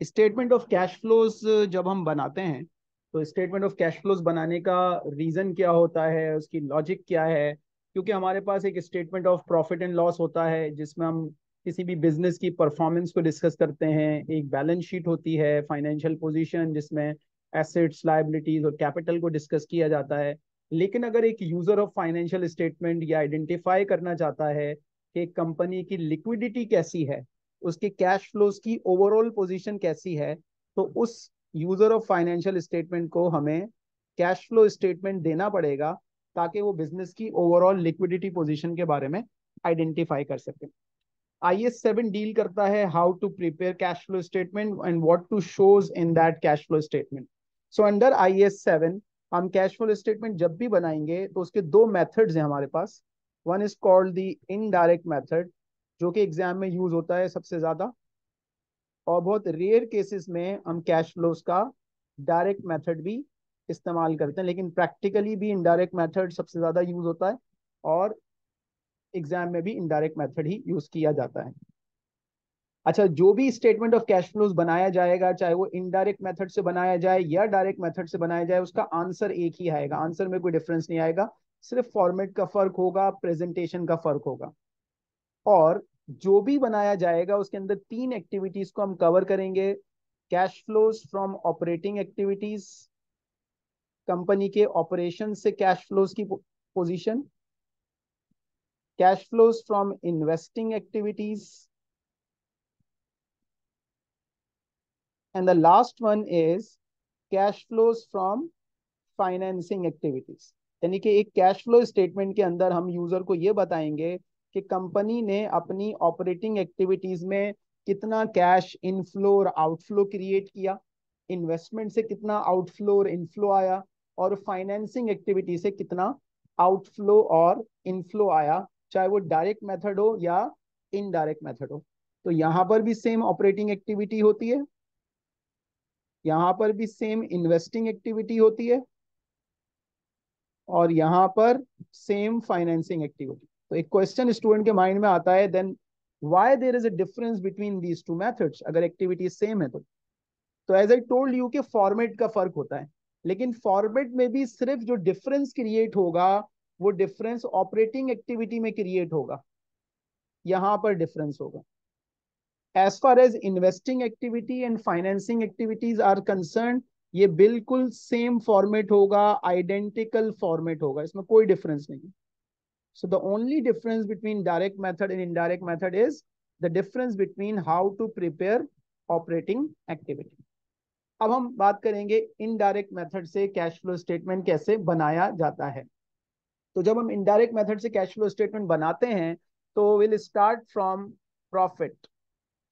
Statement of cash flows जब हम बनाते हैं तो स्टेटमेंट ऑफ़ कैश फ्लोज बनाने का रीजन क्या होता है, उसकी लॉजिक क्या है? क्योंकि हमारे पास एक statement of profit and loss होता है, जिसमें हम किसी भी बिज़नेस की परफॉर्मेंस को डिस्कस करते हैं। एक बैलेंस शीट होती है फाइनेंशियल पोजीशन जिसमें एसेट्स लाइबिलिटीज और कैपिटल को डिस्कस किया जाता है। लेकिन अगर एक यूज़र ऑफ़ फाइनेंशियल स्टेटमेंट या आइडेंटिफाई करना चाहता है कि कंपनी की लिक्विडिटी कैसी है उसके कैश फ्लोज की ओवरऑल पोजीशन कैसी है तो उस यूज़र ऑफ़ फाइनेंशियल स्टेटमेंट को हमें कैश फ्लो स्टेटमेंट देना पड़ेगा ताकि वो बिज़नेस की ओवरऑल लिक्विडिटी पोजीशन के बारे में आइडेंटिफाई कर सके। आई एस सेवन डील करता है how to prepare cash flow statement and what to shows in that cash flow statement so under I S seven, हम कैश फ्लो स्टेटमेंट जब भी बनाएँगे तो उसके दो मेथड्स हैं हमारे पास। One is called the indirect method जो कि एग्ज़ाम में यूज़ होता है सबसे ज़्यादा। और बहुत रेयर केसेस में हम कैश फ्लोज का डायरेक्ट मेथड भी इस्तेमाल करते हैं, लेकिन प्रैक्टिकली भी इनडायरेक्ट मेथड सबसे ज़्यादा यूज़ होता है और एग्ज़ाम में भी इनडायरेक्ट मेथड ही यूज़ किया जाता है। अच्छा जो भी स्टेटमेंट ऑफ़ कैश फ्लोज बनाया जाएगा, चाहे वो इनडायरेक्ट मेथड से बनाया जाए या डायरेक्ट मेथड से बनाया जाए, उसका आंसर एक ही आएगा। आंसर में कोई डिफरेंस नहीं आएगा। सिर्फ़ फॉर्मेट का फ़र्क होगा प्रेजेंटेशन का फ़र्क होगा। और जो भी बनाया जाएगा, उसके अंदर तीन एक्टिविटीज़ को हम कवर करेंगे। Cash flows from operating activities company के ऑपरेशन से कैश फ्लोज की position cash flows from investing activities and the last one is cash flows from financing activities यानी कि एक कैश फ्लो स्टेटमेंट के अंदर हम यूज़र को ये बताएँगे कि कंपनी ने अपनी ऑपरेटिंग एक्टिविटीज़ में कितना कैश इनफ्लो और आउटफ्लो क्रिएट किया, इन्वेस्टमेंट से कितना आउटफ्लो और इनफ्लो आया, और फाइनेंसिंग एक्टिविटी से कितना आउटफ्लो और इनफ्लो आया, चाहे वो डायरेक्ट मेथड हो या इनडायरेक्ट मेथड हो। तो यहाँ पर भी सेम ऑपरेटिंग एक्टिविटी होती है, यहाँ पर भी सेम इन्वेस्टिंग एक्टिविटी होती है, और यहाँ पर सेम फाइनेंसिंग एक्टिविटी। तो एक क्वेश्चन स्टूडेंट के माइंड में आता है then why there is a difference between these two methods अगर एक्टिविटी सेम है तो। तो एज आई टोल्ड यू के फॉर्मेट का फ़र्क होता है। लेकिन फॉर्मेट में भी सिर्फ़ जो डिफरेंस क्रिएट होगा, वो डिफरेंस ऑपरेटिंग एक्टिविटी में क्रिएट होगा। यहाँ पर डिफरेंस होगा। As far as investing activity and financing activities are concern ये बिल्कुल सेम फॉर्मेट होगा आइडेंटिकल फॉर्मेट होगा। इसमें कोई डिफरेंस नहीं। So the only difference between direct method and indirect method is the difference between how to prepare operating activity. अब हम बात करेंगे इनडायरेक्ट मेथड से कैश फ्लो स्टेटमेंट कैसे बनाया जाता है। तो जब हम इनडायरेक्ट मेथड से कैश फ्लो स्टेटमेंट बनाते हैं तो will start from profit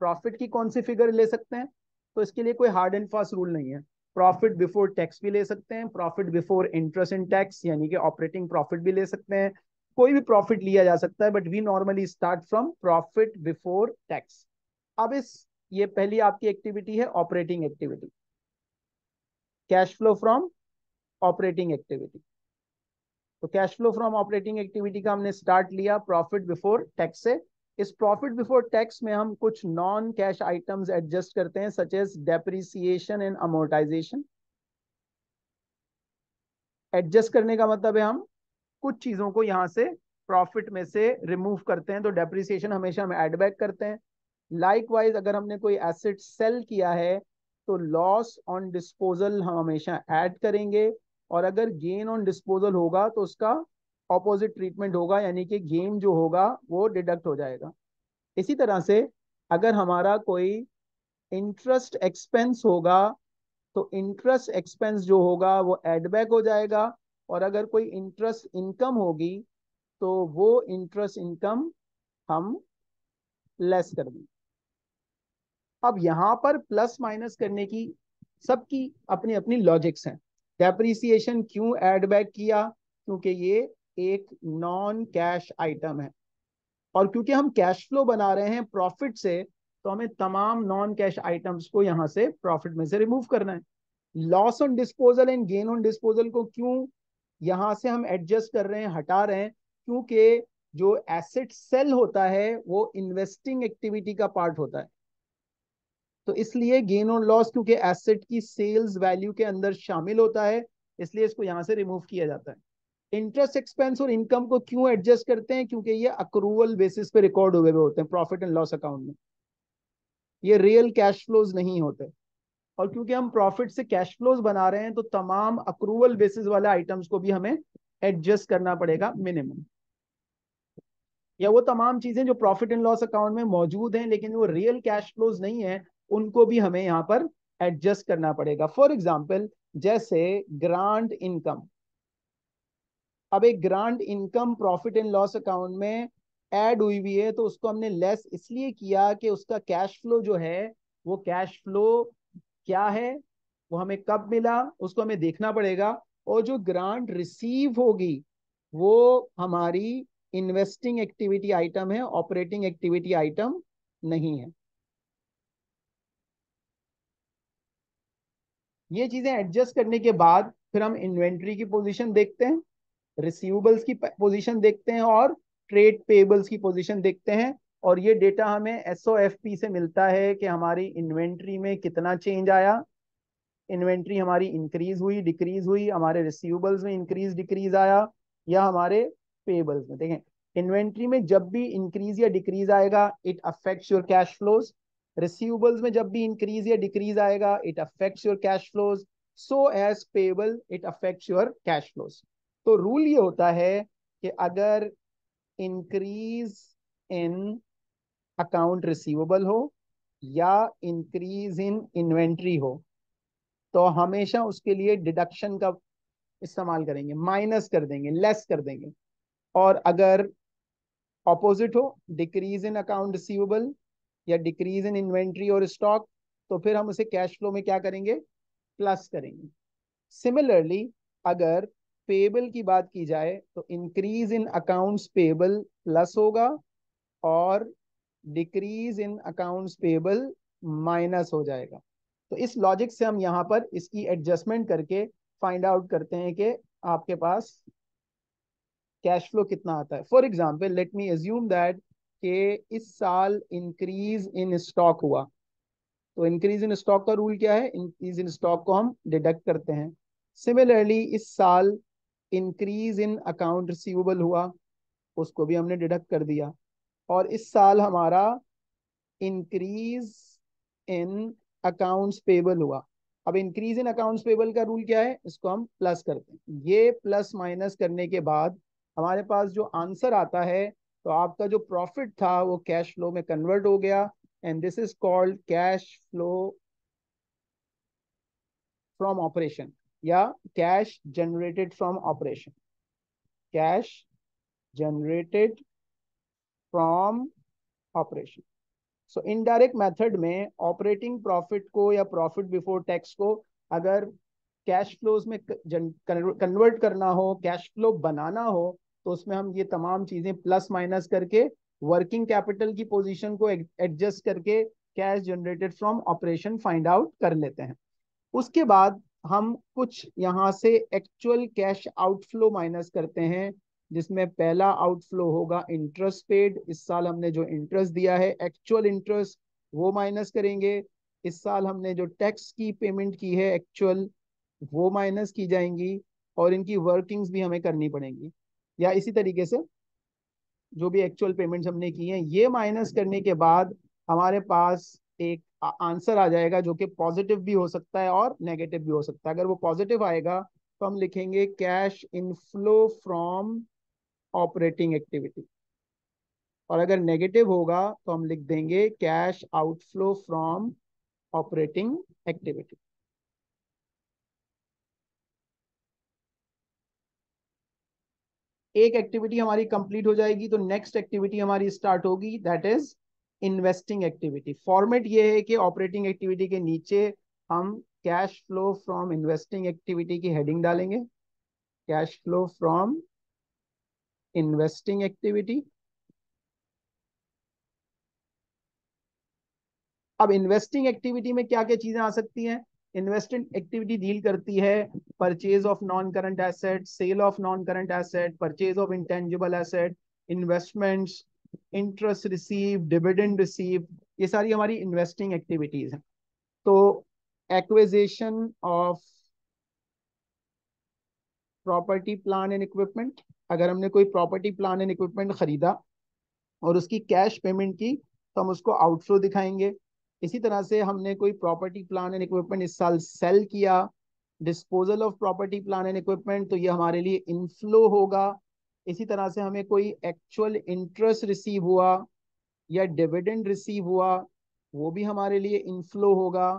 profit की कौन सी फिगर ले सकते हैं? तो इसके लिए कोई हार्ड एंड फास्ट रूल नहीं है। प्रॉफिट बिफोर टैक्स भी ले सकते हैं profit before interest in tax यानी कि ऑपरेटिंग प्रॉफिट भी ले सकते हैं। कोई भी प्रॉफिट लिया जा सकता है but we normally start from profit before tax अब इस, ये पहली आपकी एक्टिविटी है operating activity cash flow from operating activity तो cash flow from operating activity का हमने स्टार्ट लिया प्रॉफिट बिफोर टैक्स से. इस प्रॉफिट बिफोर टैक्स में हम कुछ नॉन कैश आइटम्स एडजस्ट करते हैं such as depreciation and amortisation adjust करने का मतलब है हम कुछ चीज़ों को यहाँ से प्रॉफिट में से रिमूव करते हैं तो डेप्रिसिएशन हमेशा हम एड बैक करते हैं। लाइक वाइज अगर हमने कोई एसेट सेल किया है तो लॉस ऑन डिस्पोजल हम हमेशा ऐड करेंगे। और अगर गेन ऑन डिस्पोजल होगा तो उसका ऑपोजिट ट्रीटमेंट होगा, यानी कि गेन जो होगा, वो डिडक्ट हो जाएगा। इसी तरह से अगर हमारा कोई इंटरेस्ट एक्सपेंस होगा तो इंटरेस्ट एक्सपेंस जो होगा, वो एडबैक हो जाएगा। और अगर कोई इंटरेस्ट इनकम होगी तो वो इंटरेस्ट इनकम हम लेस कर देंगे। अब यहाँ पर प्लस माइनस करने की सबकी अपनी अपनी लॉजिक्स हैं। डेप्रिसिएशन क्यों एड बैक किया? क्योंकि ये एक नॉन कैश आइटम है। और क्योंकि हम कैश फ्लो बना रहे हैं प्रॉफिट से तो हमें तमाम नॉन कैश आइटम्स को यहाँ से प्रॉफिट में से रिमूव करना है। Loss on disposal and gain on disposal को क्यों यहाँ से हम एडजस्ट कर रहे हैं, हटा रहे हैं, क्योंकि जो एसेट सेल होता है, वो इन्वेस्टिंग एक्टिविटी का पार्ट होता है। तो इसलिए गेन और लॉस क्योंकि एसेट की सेल्स वैल्यू के अंदर शामिल होता है, इसलिए इसको यहाँ से रिमूव किया जाता है। इंटरेस्ट एक्सपेंस और इनकम को क्यों एडजस्ट करते हैं? क्योंकि ये अक्रूवल बेसिस पे रिकॉर्ड हुए हुए होते हैं प्रॉफिट एंड लॉस अकाउंट में। ये रियल कैश फ्लोज नहीं होते। और क्योंकि हम प्रॉफिट से कैश फ्लोज बना रहे हैं तो तमाम अक्रूवल बेसिस वाले आइटम्स को भी हमें एडजस्ट करना पड़ेगा मिनिमम या वो तमाम चीज़ें जो प्रॉफिट एंड लॉस अकाउंट में मौजूद हैं, लेकिन वो रियल कैश फ्लोज नहीं है, उनको भी हमें यहाँ पर एडजस्ट करना पड़ेगा. फॉर एग्ज़ाम्पल जैसे ग्रांड इनकम अब एक grant income profit and loss account में ऐड हुई हुई है तो उसको हमने लेस इसलिए किया कि उसका कैश फ्लो जो है, वो कैश फ्लो क्या है? वो हमें कब मिला? उसको हमें देखना पड़ेगा। और जो ग्रांट रिसीव होगी, वो हमारी इन्वेस्टिंग एक्टिविटी आइटम है ऑपरेटिंग एक्टिविटी आइटम नहीं है। ये चीज़ें एडजस्ट करने के बाद फिर हम इन्वेंट्री की पोजीशन देखते हैं रिसीवेबल्स की पोजीशन देखते हैं और ट्रेड पेबल्स की पोजीशन देखते हैं। और ये डेटा हमें एसओ से मिलता है कि हमारी इन्वेंट्री में कितना चेंज आया। इन्वेंट्री हमारी इंक्रीज हुई डिक्रीज हुई, हमारे रिसीवेबल्स में इंक्रीज डिक्रीज आया या हमारे पेबल्स में। देखें इन्वेंट्री में जब भी इंक्रीज या डिक्रीज आएगा it affects your cash flows receivables में जब भी इंक्रीज या डिक्रीज आएगा it affects your cash flows so as payable it affects your cash flows तो रूल ये होता है कि अगर इंक्रीज इन अकाउंट रिसीवेबल हो या इंक्रीज इन इन्वेंट्री हो तो हमेशा उसके लिए डिडक्शन का इस्तेमाल करेंगे माइनस कर देंगे लेस कर देंगे। और अगर ऑपोजिट हो डिक्रीज इन अकाउंट रिसीवेबल या डिक्रीज इन इन्वेंट्री और स्टॉक तो फिर हम उसे कैश फ्लो में क्या करेंगे? प्लस करेंगे। सिमिलरली अगर पेबल की बात की जाए तो increase in accounts payable plus होगा और decrease in accounts payable minus हो जाएगा। तो इस लॉजिक से हम यहाँ पर इसकी एडजस्टमेंट करके फाइंड आउट करते हैं कि आपके पास कैश फ्लो कितना आता है। For example let me assume that कि इस साल इंक्रीज इन स्टॉक हुआ। तो इंक्रीज इन स्टॉक का रूल क्या है? इंक्रीज इन स्टॉक को हम डिडक्ट करते हैं। सिमिलरली इस साल इंक्रीज इन अकाउंट रिसीवेबल हुआ, उसको भी हमने डिडक्ट कर दिया। और इस साल हमारा इंक्रीज इन अकाउंट्स पेबल हुआ। अब इंक्रीज इन अकाउंट्स पेबल का रूल क्या है? इसको हम प्लस करते हैं। ये प्लस माइनस करने के बाद हमारे पास जो आंसर आता है तो आपका जो प्रॉफिट था, वो कैश फ्लो में कन्वर्ट हो गया। And this is called cash flow from operation या cash generated from operation cash generated from operation so indirect method में ऑपरेटिंग प्रॉफिट को या प्रॉफिट बिफोर टैक्स को अगर कैश फ्लोज में कन्वर्ट करना हो कैश फ्लो बनाना हो तो उसमें हम ये तमाम चीज़ें प्लस माइनस करके वर्किंग कैपिटल की पोजीशन को एडजस्ट करके cash generated from operation find out कर लेते हैं। उसके बाद हम कुछ यहाँ से एक्चुअल कैश आउटफ्लो माइनस करते हैं। जिसमें पहला आउटफ्लो होगा इंटरेस्ट पेड इस साल हमने जो इंटरेस्ट दिया है एक्चुअल इंटरेस्ट वो माइनस करेंगे। इस साल हमने जो टैक्स की पेमेंट की है एक्चुअल वो माइनस की जाएँगी और इनकी वर्किंग्स भी हमें करनी पड़ेंगी। या इसी तरीके से जो भी एक्चुअल पेमेंट्स हमने की हैं, ये माइनस करने के बाद हमारे पास एक आंसर आ जाएगा जो कि पॉजिटिव भी हो सकता है और नेगेटिव भी हो सकता है। अगर वो पॉजिटिव आएगा तो हम लिखेंगे cash inflow from operating activity और अगर नेगेटिव होगा तो हम लिख देंगे cash outflow from operating activity एक एक्टिविटी हमारी कंप्लीट हो जाएगी तो नेक्स्ट एक्टिविटी हमारी स्टार्ट होगी that is investing activity format ये है कि ऑपरेटिंग एक्टिविटी के नीचे हम cash flow from investing activity की हेडिंग डालेंगे. Cash flow from investing activity अब इन्वेस्टिंग एक्टिविटी में क्या क्या चीज़ें आ सकती हैं? इन्वेस्टिंग एक्टिविटी डील करती है purchase of non current asset sale of non current asset purchase of intangible asset investments interest receive dividend receive ये सारी हमारी इन्वेस्टिंग एक्टिविटीज़ हैं। तो acquisition of property plant and equipment अगर हमने कोई प्रॉपर्टी प्लान एंड इक्विपमेंट खरीदा और उसकी कैश पेमेंट की तो हम उसको आउटफ्लो दिखाएँगे। इसी तरह से हमने कोई प्रॉपर्टी प्लान एंड इक्विपमेंट इस साल सेल किया disposal of property plant and equipment तो ये हमारे लिए इनफ्लो होगा। इसी तरह से हमें कोई एक्चुअल इंटरेस्ट रिसीव हुआ या डिविडेंड रिसीव हुआ, वो भी हमारे लिए इनफ्लो होगा।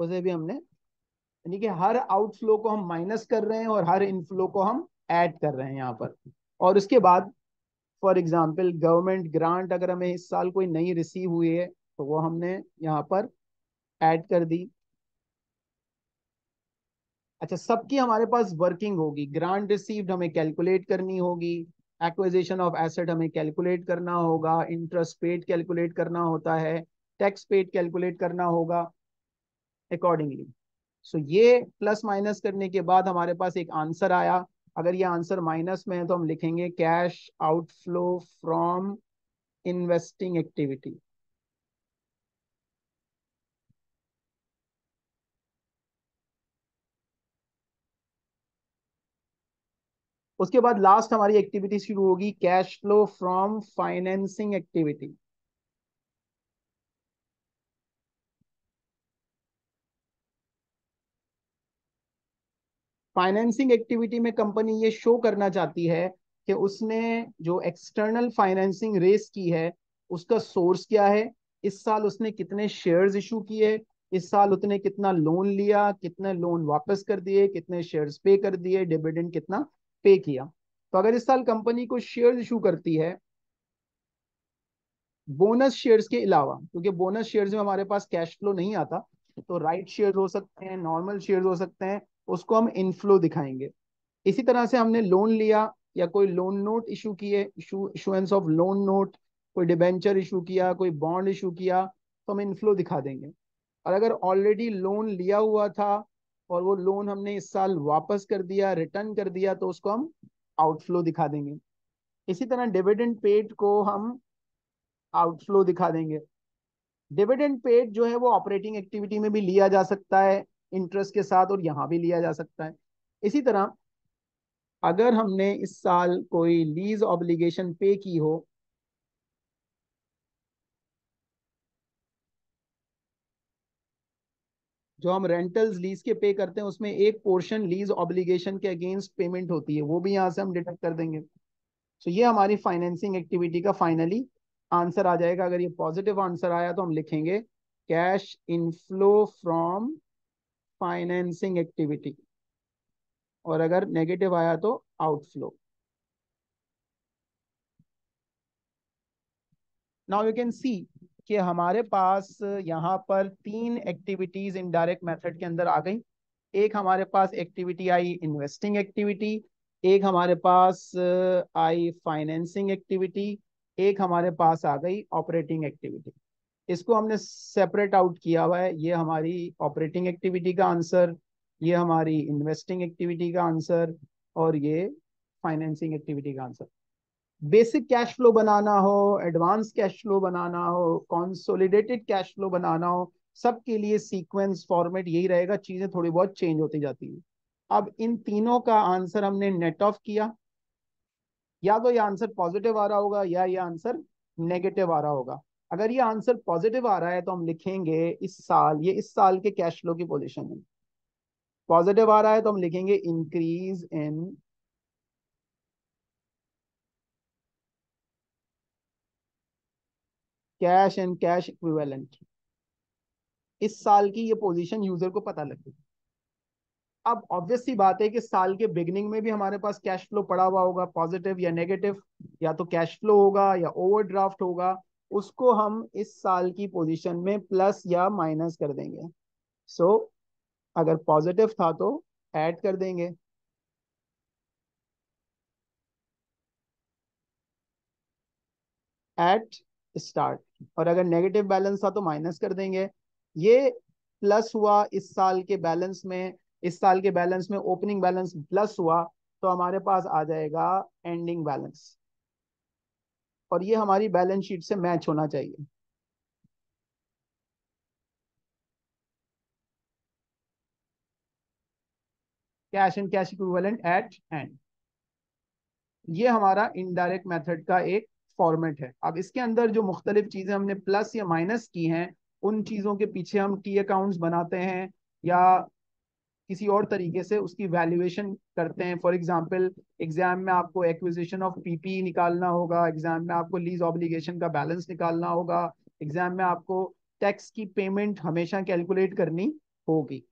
उसे भी हमने, यानी कि हर आउटफ्लो को हम माइनस कर रहे हैं और हर इनफ्लो को हम ऐड कर रहे हैं यहाँ पर। और उसके बाद फॉर एग्जांपल गवर्नमेंट ग्रांट अगर हमें इस साल कोई नई रिसीव हुई है तो वो हमने यहाँ पर ऐड कर दी। अच्छा सबकी हमारे पास वर्किंग होगी। ग्रांट रिसीव्ड हमें कैलकुलेट करनी होगी। एक्विजिशन ऑफ़ एसेट हमें कैलकुलेट करना होगा। इंटरेस्ट पेड कैलकुलेट करना होता है। टैक्स पेड कैलकुलेट करना होगा। अकॉर्डिंगली सो ये प्लस माइनस करने के बाद हमारे पास एक आंसर आया। अगर ये आंसर माइनस में है तो हम लिखेंगे cash outflow from investing activity उसके बाद लास्ट हमारी एक्टिविटी शुरू होगी। Cash flow from financing activity financing activity में कंपनी ये शो करना चाहती है कि उसने जो एक्सटर्नल फाइनेंसिंग रेस की है, उसका सोर्स क्या है? इस साल उसने कितने शेयर्स इशू किए? इस साल उसने कितना लोन लिया? कितने लोन वापस कर दिए? कितने शेयर्स पे कर दिए? डिविडेंड कितना पे किया? तो अगर इस साल कंपनी को शेयर्स इशू करती है बोनस शेयर्स के अलावा, क्योंकि बोनस शेयर्स में हमारे पास कैश फ्लो नहीं आता तो राइट शेयर हो सकते हैं नॉर्मल शेयर हो सकते हैं उसको हम इनफ्लो दिखाएँगे। इसी तरह से हमने लोन लिया या कोई लोन नोट इशू किए इशुएंस ऑफ़ लोन नोट कोई डिबेंचर इशू किया, कोई बॉन्ड इशू किया तो हम इनफ्लो दिखा देंगे। और अगर ऑलरेडी लोन लिया हुआ था और वो लोन हमने इस साल वापस कर दिया रिटर्न कर दिया तो उसको हम आउटफ्लो दिखा देंगे। इसी तरह डिविडेंड पेड को हम आउटफ्लो दिखा देंगे। डिविडेंड पेड जो है वो ऑपरेटिंग एक्टिविटी में भी लिया जा सकता है। इंटरेस्ट के साथ और यहाँ भी लिया जा सकता है। इसी तरह, अगर हमने इस साल कोई लीज ऑब्लिगेशन पे की हो, जो हम रेंटल्स लीज के पे करते हैं, उसमें एक पोर्शन लीज ऑब्लिगेशन के अगेंस्ट पेमेंट होती है, वो भी यहाँ से हम डिटेक्ट कर देंगे। तो ये हमारी फाइनेंसिंग एक्टिविटी का फाइनली आंसर आ जाएगा। अगर ये पॉजिटिव आंसर आया तो हम लिखेंगे cash inflow from financing activity और अगर नेगेटिव आया तो outflow now you can see कि हमारे पास यहाँ पर तीन एक्टिविटीज़ इनडायरेक्ट मेथड के अंदर आ गई। एक हमारे पास एक्टिविटी आई इन्वेस्टिंग एक्टिविटी एक हमारे पास, आई फाइनेंसिंग एक्टिविटी एक हमारे पास आ गई ऑपरेटिंग एक्टिविटी इसको हमने सेपरेट आउट किया हुआ है। ये हमारी ऑपरेटिंग एक्टिविटी का आंसर ये हमारी इन्वेस्टिंग एक्टिविटी का आंसर और ये फाइनेंसिंग एक्टिविटी का आंसर बेसिक कैश फ्लो बनाना हो एडवांस कैश फ्लो बनाना हो कॉन्सोलिडेटेड कैश फ्लो बनाना हो, सबके लिए सीक्वेंस फॉर्मेट यही रहेगा, चीज़ें थोड़ी बहुत चेंज होती जाती है। अब इन तीनों का आंसर हमने नेट ऑफ़ किया। या तो ये आंसर पॉजिटिव आ रहा होगा या ये आंसर नेगेटिव आ रहा होगा। अगर ये आंसर पॉजिटिव आ रहा है तो हम लिखेंगे इस साल, ये इस साल के कैश फ्लो की पोजीशन है। पॉजिटिव आ रहा है तो हम लिखेंगे increase in cash and cash equivalent इस साल की ये पोजीशन यूज़र को पता लगेगी अब ऑब्वियस सी बात है कि साल के बिगनिंग में भी हमारे पास कैश फ्लो पड़ा हुआ होगा पॉजिटिव या नेगेटिव या तो कैश फ्लो होगा या ओवरड्राफ्ट होगा उसको हम इस साल की पोजीशन में प्लस या माइनस कर देंगे। सो so, अगर पॉजिटिव था तो ऐड कर देंगे। एट स्टार्ट और अगर नेगेटिव बैलेंस था तो माइनस कर देंगे। ये प्लस हुआ इस साल के बैलेंस में इस साल के बैलेंस में ओपनिंग बैलेंस प्लस हुआ तो हमारे पास आ जाएगा एंडिंग बैलेंस और ये हमारी बैलेंस शीट से मैच होना चाहिए। Cash and cash equivalent at end. ये हमारा इनडायरेक्ट मेथड का एक फॉर्मेट है। अब इसके अंदर जो मुख्तलिफ़ चीज़ें हमने प्लस या माइनस की हैं, उन चीज़ों के पीछे हम टी अकाउंट्स बनाते हैं या किसी और तरीके से उसकी वैल्यूएशन करते हैं। फॉर एग्ज़ाम्पल एग्ज़ाम में आपको एक्विजिशन ऑफ़ पीपी निकालना होगा एग्ज़ाम में आपको लीज ऑब्लिगेशन का बैलेंस निकालना होगा एग्ज़ाम में आपको टैक्स की पेमेंट हमेशा कैलकुलेट करनी होगी।